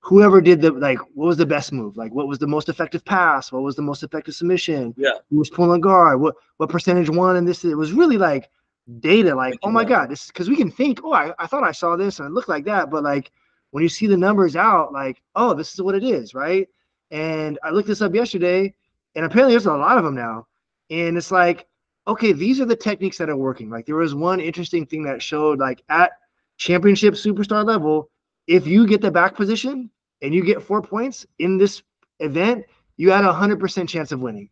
whoever did the like what was the best move? Like what was the most effective pass? What was the most effective submission? Yeah. Who was pulling guard? What what percentage won and this it was really like data like oh my god this because we can think oh I, I thought i saw this and it looked like that but like when you see the numbers out like oh this is what it is right? And i looked this up yesterday and apparently there's a lot of them now. And it's like okay these are the techniques that are working like there was one interesting thing that showed like at championship superstar level if you get the back position and you get four points in this event, you had a hundred percent chance of winning.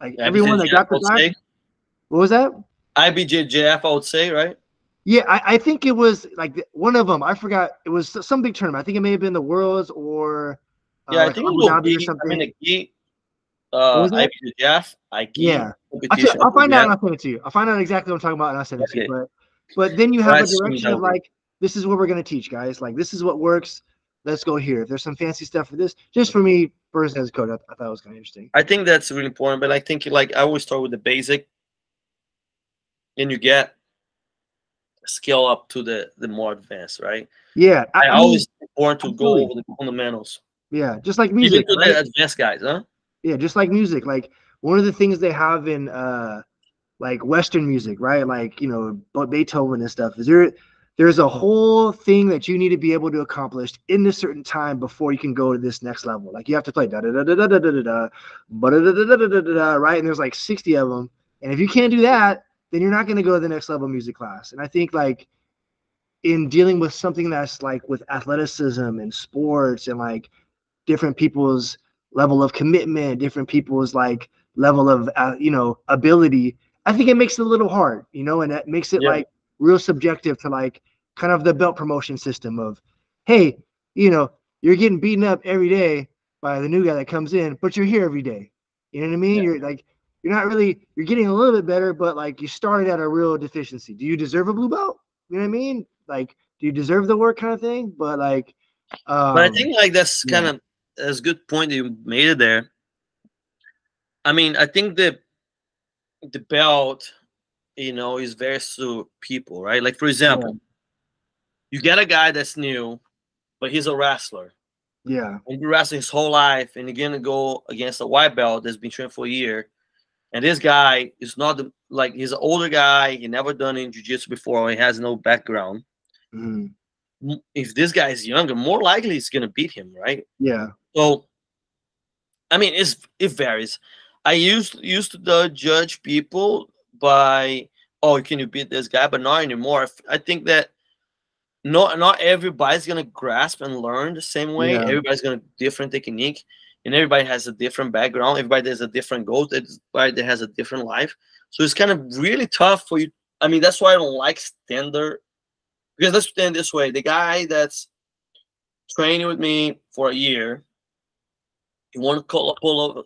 Like IBJJF everyone that got the back. What was that? IBJJF, I would say, right? Yeah, I, I think it was like one of them. I forgot. It was some big tournament. I think it may have been the Worlds or uh, yeah, I think Abu Dhabi or something. I mean, uh, IBJJF, I yeah. I'll, I'll find out and I'll send it to you. I'll find out exactly what I'm talking about and I'll send it okay. to you. But but then you have That's a direction of like this is what we're going to teach guys like this is what works let's go here if there's some fancy stuff for this just for me first as a coach I, I thought it was kind of interesting i think that's really important but i think like i always start with the basic and you get scale up to the the more advanced right yeah i, I always mean, important to absolutely. go over the fundamentals yeah just like music Even to right? the advanced guys huh yeah just like music like one of the things they have in uh like western music right like you know beethoven and stuff is there there's a whole thing that you need to be able to accomplish in a certain time before you can go to this next level. Like you have to play da da da da da da da da da da da da da right, and there's like 60 of them. And if you can't do that, then you're not going to go to the next level music class. And I think like in dealing with something that's like with athleticism and sports and like different people's level of commitment, different people's like level of uh, you know ability, I think it makes it a little hard, you know, and that makes it yeah. like real subjective to like kind of the belt promotion system of, hey, you know, you're getting beaten up every day by the new guy that comes in, but you're here every day. You know what I mean? Yeah. You're like, you're not really, you're getting a little bit better, but like you started at a real deficiency. Do you deserve a blue belt? You know what I mean? Like, do you deserve the work kind of thing? But like, um, but I think like that's kind of that's a good point that you made it there. I mean, I think the the belt you know, is very to people, right? Like for example, yeah. you get a guy that's new, but he's a wrestler. Yeah. And he wrestling his whole life, and you're gonna go against a white belt that's been trained for a year. And this guy is not the, like he's an older guy. He never done in jiu-jitsu before. He has no background. Mm-hmm. If this guy is younger, more likely it's gonna beat him, right? Yeah. So, I mean, it's it varies. I used used to judge people by oh can you beat this guy but not anymore i think that not not everybody's gonna grasp and learn the same way yeah. everybody's gonna different technique and everybody has a different background everybody has a different goal everybody has a different life so it's kind of really tough for you i mean that's why i don't like standard because let's stand this way the guy that's training with me for a year he won to pull, pull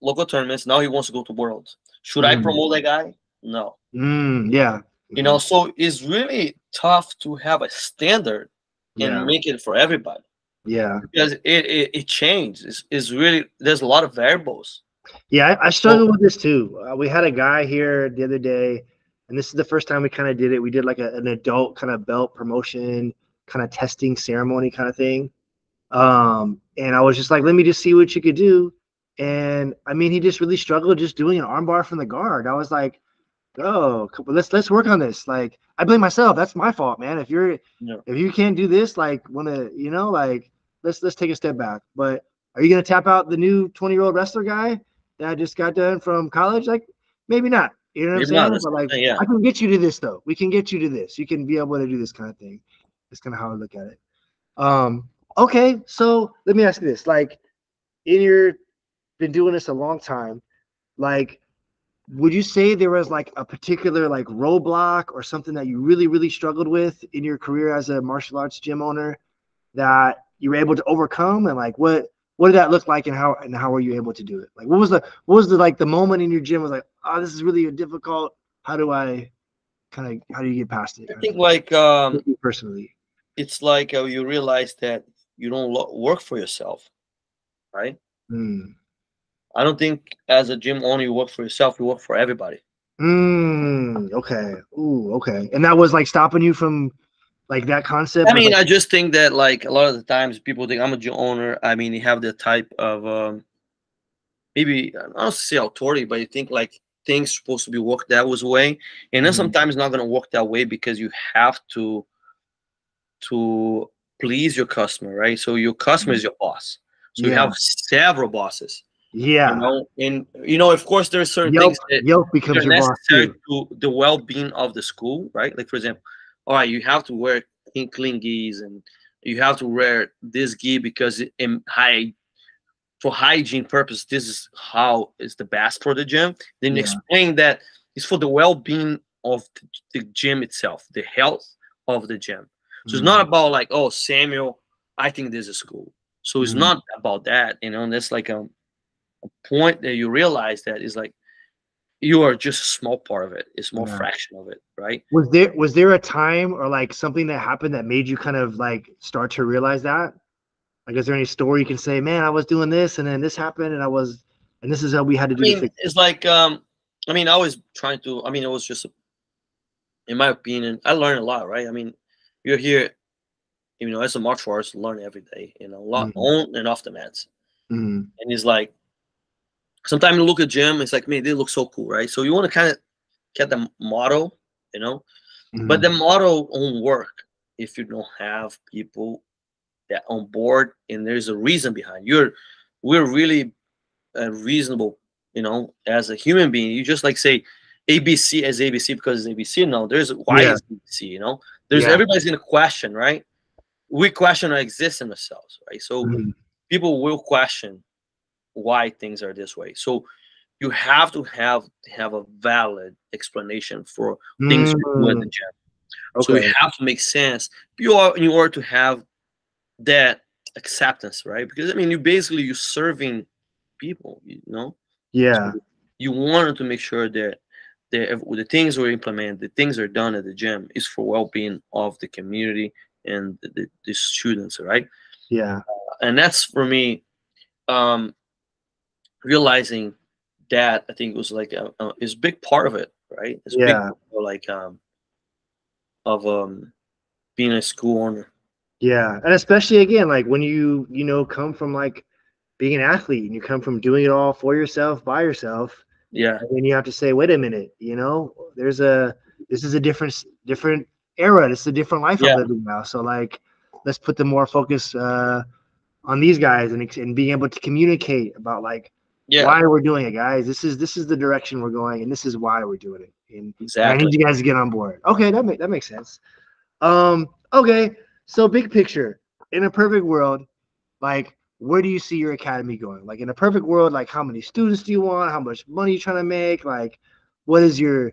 local tournaments now he wants to go to worlds should mm. i promote that guy no. Mm, yeah. You know, so it's really tough to have a standard and yeah. make it for everybody. Yeah. Because it it, it changes. It's, it's really there's a lot of variables. Yeah, I, I struggle so, with this too. Uh, we had a guy here the other day, and this is the first time we kind of did it. We did like a, an adult kind of belt promotion, kind of testing ceremony kind of thing. Um, and I was just like, let me just see what you could do. And I mean, he just really struggled just doing an armbar from the guard. I was like, oh let's let's work on this like i blame myself that's my fault man if you're yeah. if you can't do this like want to you know like let's let's take a step back but are you going to tap out the new 20 year old wrestler guy that just got done from college like maybe not you know what i'm saying? But like yeah. i can get you to this though. We can get you to this. You can be able to do this kind of thing. That's kind of how i look at it. Um okay so let me ask you this. Like in your been doing this a long time like would you say there was like a particular like roadblock or something that you really really struggled with in your career as a martial arts gym owner that you were able to overcome? And like what what did that look like and how and how were you able to do it like what was the what was the like the moment in your gym was like oh this is really difficult how do i kind of how do you get past it i think like um personally it's like uh, you realize that you don't work for yourself right mm. I don't think as a gym owner you work for yourself. You work for everybody. Mm, okay. Ooh, okay. And that was like stopping you from like that concept. I mean, like- I just think that like a lot of the times people think I'm a gym owner. I mean, you have the type of um, maybe I don't say authority, but you think like things supposed to be worked that was way, and then mm-hmm. sometimes not gonna work that way because you have to to please your customer, right? So your customer mm-hmm. is your boss. So yeah. you have several bosses. Yeah. You know, and you know, of course, there's certain Yelp, things that Yelp becomes your necessary to the well-being of the school, right? Like for example, all right, you have to wear clean, clean gis and you have to wear this gi because in high for hygiene purpose, this is how is the best for the gym. Then yeah. explain that it's for the well-being of the gym itself, the health of the gym. So mm-hmm. it's not about like, oh, Samuel, I think this is cool. So it's mm-hmm. not about that, you know. And that's like um, a point that you realize that is like you are just a small part of it. It's small yeah. fraction of it, right? Was there was there a time or like something that happened that made you kind of like start to realize that? Like, is there any story you can say, man, I was doing this and then this happened and I was, and this is how we had to do I mean, It's like, um, I mean, I was trying to, I mean, it was just, a, in my opinion, I learned a lot, right? I mean, you're here, you know, as a martial artist, learn every day, you know, a lot mm-hmm. on and off the mats. Mm-hmm. And it's like, sometimes you look at gym, it's like, man, they look so cool, right? So you want to kind of get the model, you know, mm-hmm. but the model won't work if you don't have people that on board and there's a reason behind. You're we're really uh, reasonable, you know, as a human being. You just like say ABC as ABC because it's ABC. No, there's why yeah. is ABC, you know? There's yeah. everybody's gonna question, right? We question our existence ourselves, right? So mm-hmm. people will question why things are this way. So you have to have have a valid explanation for things mm. you do at the gym. Okay. So you have to make sense. You are in order to have that acceptance, right? Because I mean, you basically you're serving people, you know. Yeah. So you wanted to make sure that the the things we implement, the things are done at the gym is for well-being of the community and the, the, the students, right? Yeah. Uh, and that's for me. Um, realizing that I think was like a, a is a big part of it, right? It's yeah. Big, like um of um being a school owner. Yeah, and especially again, like when you you know come from like being an athlete and you come from doing it all for yourself by yourself. Yeah, and then you have to say, wait a minute, you know, there's a this is a different different era. This is a different life yeah. I'm living now. So like, let's put the more focus uh, on these guys and and being able to communicate about like yeah. why we're doing it, guys. This is this is the direction we're going, and this is why we're doing it. And exactly. I need you guys to get on board. Okay, that make that makes sense. Um, okay, so big picture. In a perfect world, like where do you see your academy going? Like in a perfect world, like how many students do you want? How much money you trying to make? Like what is your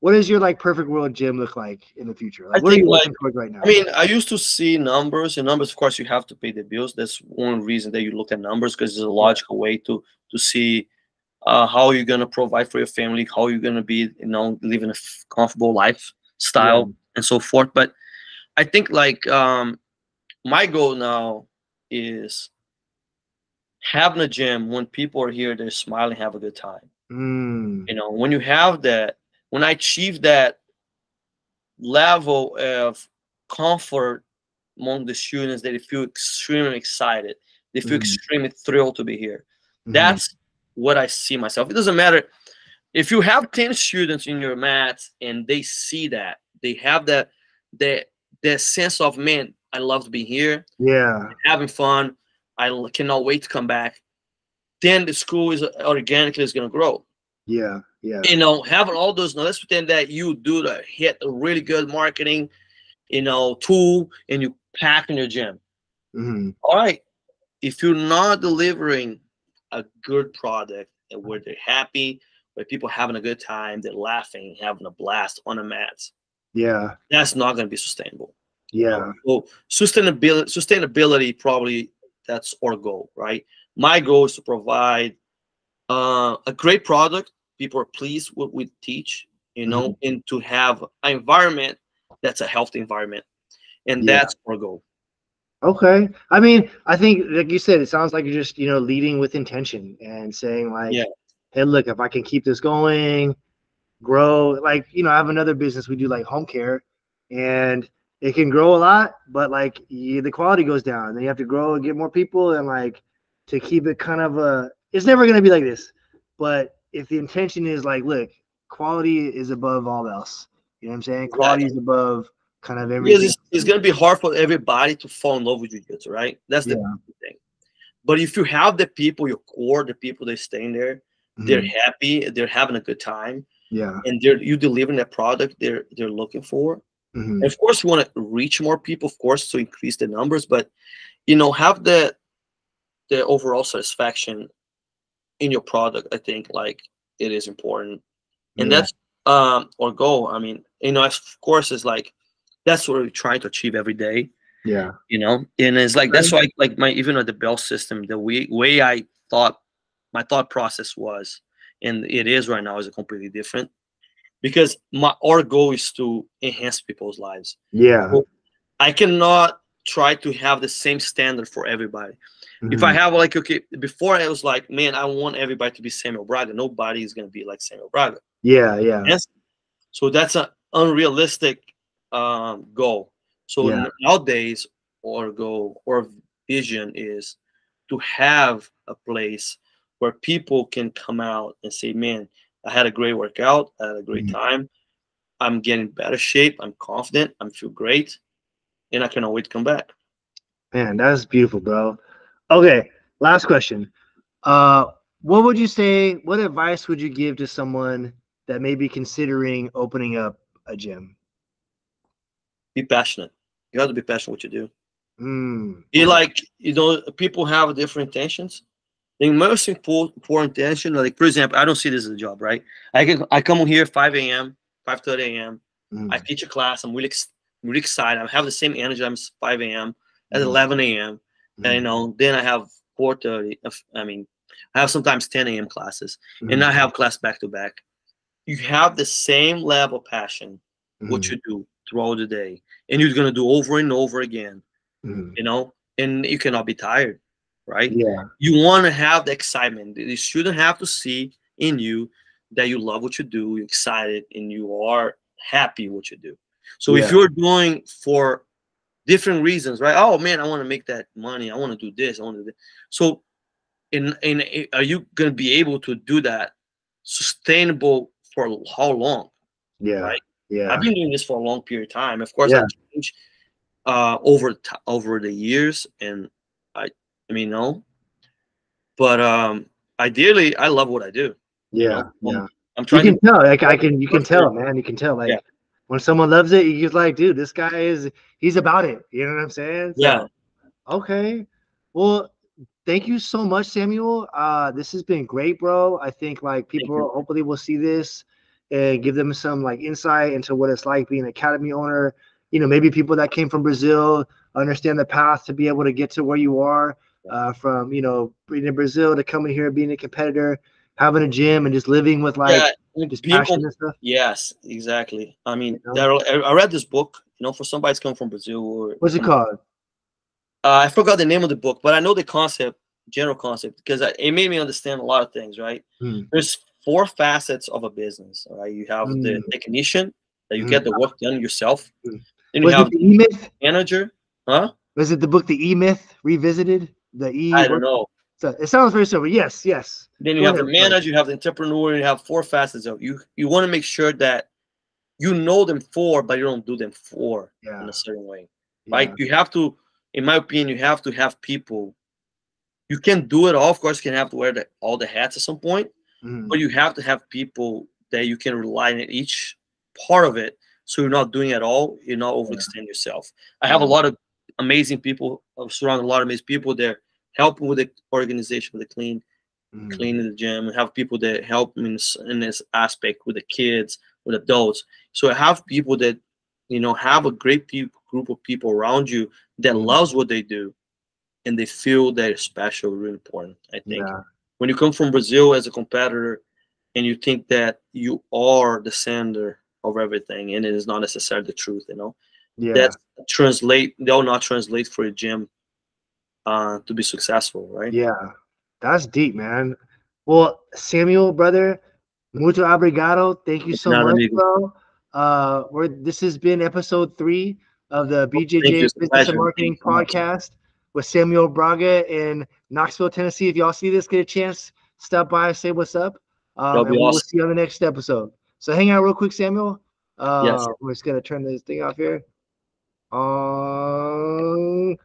what does your like perfect world gym look like in the future? Like, I what are you like, looking for right now? I mean, I used to see numbers, and numbers, of course, you have to pay the bills. That's one reason that you look at numbers because it's a logical way to to see uh, how you're gonna provide for your family, how you're gonna be, you know, living a comfortable lifestyle yeah. and so forth. But I think like um, my goal now is having a gym when people are here, they're smiling, have a good time. Mm. You know, when you have that when I achieve that level of comfort among the students, they feel extremely excited. They feel mm-hmm. extremely thrilled to be here. Mm-hmm. That's what I see myself. It doesn't matter if you have 10 students in your mats and they see that, they have that that that sense of man, I love being here. Yeah. Having fun. I cannot wait to come back. Then the school is organically is gonna grow. Yeah, yeah. You know, having all those, now let's pretend that you do the hit a really good marketing, you know, tool and you pack in your gym. Mm-hmm. All right. If you're not delivering a good product and where they're happy, where people having a good time, they're laughing, having a blast on the mats. Yeah. That's not going to be sustainable. Yeah. So sustainability, sustainability probably that's our goal, right? My goal is to provide uh, a great product. People are pleased with what we teach, you know, mm-hmm. and to have an environment that's a healthy environment, and yeah. that's our goal. Okay. I mean, I think, like you said, it sounds like you're just, you know, leading with intention and saying, like, yeah. hey, look, if I can keep this going, grow, like, you know, I have another business we do like home care, and it can grow a lot, but like you, the quality goes down. Then you have to grow and get more people, and like to keep it kind of a, it's never going to be like this. But if the intention is like, look, quality is above all else, you know what I'm saying? Quality is above kind of everything. it's, it's going to be hard for everybody to fall in love with jiu-jitsu, right? That's the yeah. thing. But if you have the people, your core, the people that staying there, mm-hmm. they're happy, they're having a good time. Yeah. And they're you delivering that product they're they're looking for. Mm-hmm. of course, you want to reach more people, of course, to increase the numbers, but you know, have the the overall satisfaction in your product. I think like it is important, and yeah. that's um our goal. I mean, you know, of course, is like that's what we're trying to achieve every day. Yeah. You know, and it's like that's why like my even with the bell system, the way way I thought my thought process was, and it is right now is a completely different because my our goal is to enhance people's lives. Yeah. So I cannot try to have the same standard for everybody. Mm-hmm. If I mm-hmm. have like okay, before I was like, man, I want everybody to be Samuel Braga. Nobody is gonna be like Samuel Braga. Yeah, yeah. Yes. So that's an unrealistic um, goal. So yeah. nowadays, our goal or vision is to have a place where people can come out and say, "Man, I had a great workout. I had a great mm-hmm. time. I'm getting better shape. I'm confident. I feel great, and I cannot wait to come back." Man, that's beautiful, bro. Okay, last question. Uh, what would you say? What advice would you give to someone that may be considering opening up a gym? Be passionate. You have to be passionate what you do. Mm. You like, you know, people have different intentions. The most important, important intention, like for example, I don't see this as a job, right? I can I come here 5 a.m., 5:30 a.m. Mm. I teach a class. I'm really, really excited. I have the same energy. I'm 5 a.m. at mm. 11 a.m. And you mm. know, then I have 4:30. I mean, I have sometimes 10 a.m. classes, and I have class back to back. You have the same level of passion, what mm. you do throughout the day. And you're going to do over and over again mm. you know? And you cannot be tired right? Yeah. You want to have the excitement. You shouldn't have to see in you that you love what you do you're excited and you are happy what you do. So yeah. if you're doing for different reasons right? Oh man i want to make that money. I want to do this. I want to do this. so in in are you going to be able to do that sustainable for how long? Yeah. Right yeah, I've been doing this for a long period of time. Of course, yeah. I changed uh, over over the years, and I, I mean, no, but um, ideally, I love what I do. Yeah, you know? yeah. I'm trying. You can to, tell, like I can, you can tell, man. You can tell, like yeah. when someone loves it, you're like, dude, this guy is, he's about it. You know what I'm saying? So, yeah. Okay. Well, thank you so much, Samuel. Uh, this has been great, bro. I think like people hopefully will see this and give them some like insight into what it's like being an academy owner. You know, maybe people that came from Brazil understand the path to be able to get to where you are. Uh, from you know being in Brazil to coming here, being a competitor, having a gym, and just living with like yeah, just people, passion and stuff. Yes, exactly. I mean, you know? I read this book. You know, for somebody that's come from Brazil. Or, What's it called? Uh, I forgot the name of the book, but I know the concept, general concept, because it made me understand a lot of things. Right? Hmm. There's four facets of a business. Right, you have mm. the technician that you mm. get the work done yourself. Mm. Then you Was have the E-Myth? manager, huh? Was it the book The E Myth Revisited? The E. I don't know. So it sounds very similar. Yes, yes. Then you Go have ahead, the manager, you have the entrepreneur, you have four facets of you. You want to make sure that you know them for, but you don't do them for yeah. in a certain way. Yeah. Right? You have to, in my opinion, you have to have people. You can do it all. Of course, you can have to wear the, all the hats at some point, Mm. But you have to have people that you can rely on each part of it. So you're not doing it all. You're not overextend yeah. yourself. I have a lot of amazing people. I'm surrounded a lot of amazing people there helping with the organization, with the clean, mm. cleaning the gym. We have people that help me in this, in this aspect with the kids, with adults. So I have people that you know have a great people, group of people around you that mm. loves what they do, and they feel they're special, really important. I think yeah. When you come from Brazil as a competitor, and you think that you are the center of everything, and it is not necessarily the truth, you know. Yeah. That translate they'll not translate for a gym uh, to be successful, right? Yeah, that's deep, man. Well, Samuel, brother, mucho obrigado. Thank you so much, bro. Uh, we're this has been episode three of the BJJ Business and Marketing Podcast with Samuel Braga in Knoxville, Tennessee. If y'all see this, get a chance, stop by, say what's up. Um, and we'll see you on the next episode. So hang out real quick, Samuel. Uh, yes. We're just gonna turn this thing off here. Um,